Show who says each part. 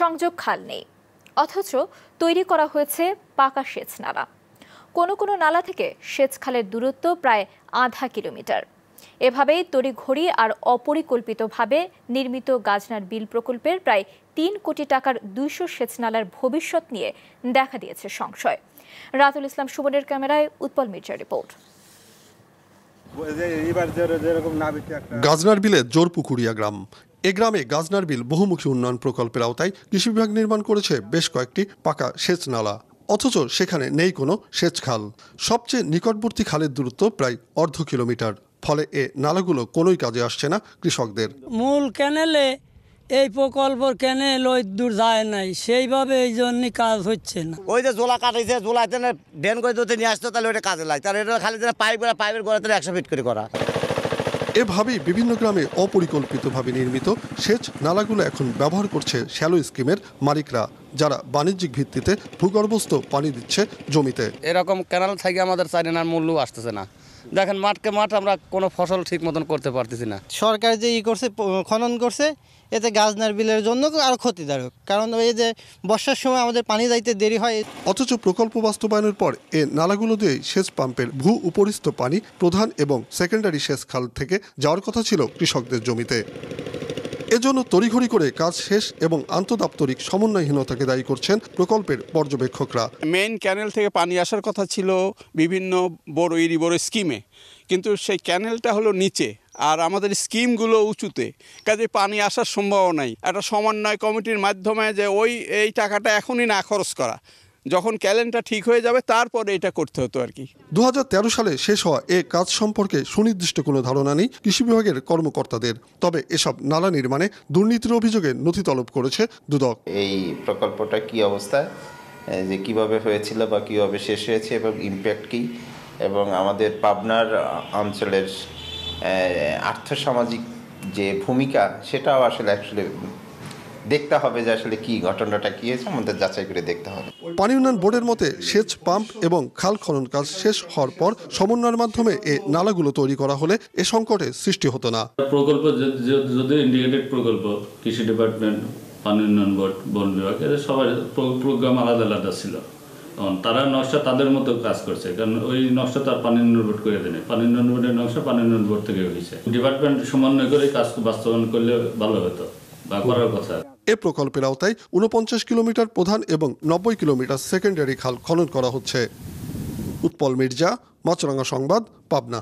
Speaker 1: সংযোগ খাল নেই। অথচ তৈরি করা হয়েছে পাকা সেচ নালা। কোনো কোনো নালা থেকে সেচ খালের দূরত্ব প্রায় আধা কিলোমিটার। এভাবেই তড়িঘড়ি আর অপরিকল্পিতভাবে নির্মিত গাজনার বিল প্রকল্পের প্রায় তিন কোটি টাকার দুইশো সেচ নালার ভবিষ্যৎ নিয়ে দেখা দিয়েছে সংশয়। রাতুল ইসলাম সুমনের ক্যামেরায় উৎপল মির্জার রিপোর্ট।
Speaker 2: গাজনার বিলে জোরপুকুরিয়া গ্রাম। এ গ্রামে গাজনার বিল বহুমুখী উন্নয়ন প্রকল্পের আওতায় কৃষি বিভাগ নির্মাণ করেছে বেশ কয়েকটি পাকা সেচ নালা। অথচ সেখানে নেই কোনো সেচ খাল। সবচেয়ে নিকটবর্তী খালের দূরত্ব প্রায় অর্ধ কিলোমিটার। ফলে এ নালাগুলো কোনোই কাজে আসছে না কৃষকদের।
Speaker 3: মূল ক্যানেলে এই প্রকল্প ক্যানেল ওই দূর যায় নাই। সেইভাবে এই জন্য কাজ হচ্ছে না।
Speaker 4: ওই যে জোলা কাটাইছে জোলাতে ড্রেন করে যদি নিয়ে আসতো তাহলে ওটা কাজে লাগে তাহলে এটা খালি যেন পাইপ করে পাইপের গোড়া তাহলে একশো ফিট করে করা।
Speaker 2: এভাবেই বিভিন্ন গ্রামে অপরিকল্পিতভাবে নির্মিত সেচ নালাগুলো এখন ব্যবহার করছে শ্যালো স্কিমের মালিকরা, যারা বাণিজ্যিক ভিত্তিতে ভূগর্ভস্থ পানি দিচ্ছে জমিতে।
Speaker 5: এরকম ক্যানাল থেকে আমাদের চারিনার মূল্য আসতেছে না। দেখেন মাঠকে মাঠ আমরা কোনো ফসল ঠিক মতন করতে পারতেছি না।
Speaker 6: সরকার যে ই করছে খনন করছে এতে গাজনার বিলের জন্য আরও ক্ষতিদায়ক। কারণ এই যে বর্ষার সময় আমাদের পানি যাইতে দেরি হয়।
Speaker 2: অথচ প্রকল্প বাস্তবায়নের পর এ নালাগুলো দিয়ে সেচ পাম্পের ভূ উপরিস্থ পানি প্রধান এবং সেকেন্ডারি সেচ খাল থেকে যাওয়ার কথা ছিল কৃষকদের জমিতে। এজন্য তড়িঘড়ি করে কাজ শেষ এবং আন্তদাপ্তরিক সমন্বয়হীনতাকে দায়ী করছেন প্রকল্পের পর্যবেক্ষকরা।
Speaker 7: মেইন ক্যানেল থেকে পানি আসার কথা ছিল বিভিন্ন বড় ইরি বড় স্কিমে কিন্তু সেই ক্যানেলটা হলো নিচে আর আমাদের স্কিমগুলো উঁচুতে। কাজে পানি আসার সম্ভাবনা নাই একটা সমন্বয় কমিটির মাধ্যমে যে ওই, এই টাকাটা এখনই না খরচ করা। যখন ক্যালেন্ডার ঠিক হয়ে যাবে তারপরে এটা করতে হতো আর কি।
Speaker 2: দু হাজার তেরো সালে শেষ হওয়া এ কাজ সম্পর্কে সুনির্দিষ্ট কোনো ধারণা নেই কৃষি বিভাগের কর্মকর্তাদের। তবে এসব নালা নির্মাণে দুর্নীতির অভিযোগে নথি তলব করেছে দুদক।
Speaker 8: এই প্রকল্পটা কি অবস্থায় যে কীভাবে হয়েছিল বা কীভাবে শেষ হয়েছে এবং ইম্প্যাক্ট কি? এবং আমাদের পাবনার অঞ্চলের আর্থসামাজিক যে ভূমিকা সেটাও আসলে অ্যাকচুয়ালি দেখতে হবে যে আসলে কি ঘটনাটা কি হয়েছে আমাদের যাচাই করে দেখতে হবে।
Speaker 2: পানি উন্নয়ন বোর্ডের মতে সেচ পাম্প এবং খাল খনন কাজ শেষ হওয়ার পর সমন্বয়ের মাধ্যমে এ নালাগুলো তৈরি করা হলে এ সংকটে সৃষ্টি হতো না।
Speaker 9: প্রকল্প যে- যে- ইন্ডিকেটেড প্রকল্প কৃষি ডিপার্টমেন্ট পানি উন্নয়ন বোর্ড বন বিভাগ এদের সবার প্রোগ্রাম আলাদা আলাদা ছিল। তারা নকশা তাদের মতো কাজ করছে কারণ ওই নকশা তার পানি উন্নয়ন বোর্ড করে দেয় পানি উন্নয়ন বোর্ডের নকশা পানি উন্নয়ন বোর্ড থেকে হয়েছে। ডিপার্টমেন্ট সমন্বয় করে কাজ বাস্তবায়ন করলে ভালো হতো বা করার কথা।
Speaker 2: এ প্রকল্পের আওতায় উনপঞ্চাশ কিলোমিটার প্রধান এবং নব্বই কিলোমিটার সেকেন্ডারি খাল খনন করা হচ্ছে। উৎপল মির্জা মাছরাঙ্গা সংবাদ, পাবনা।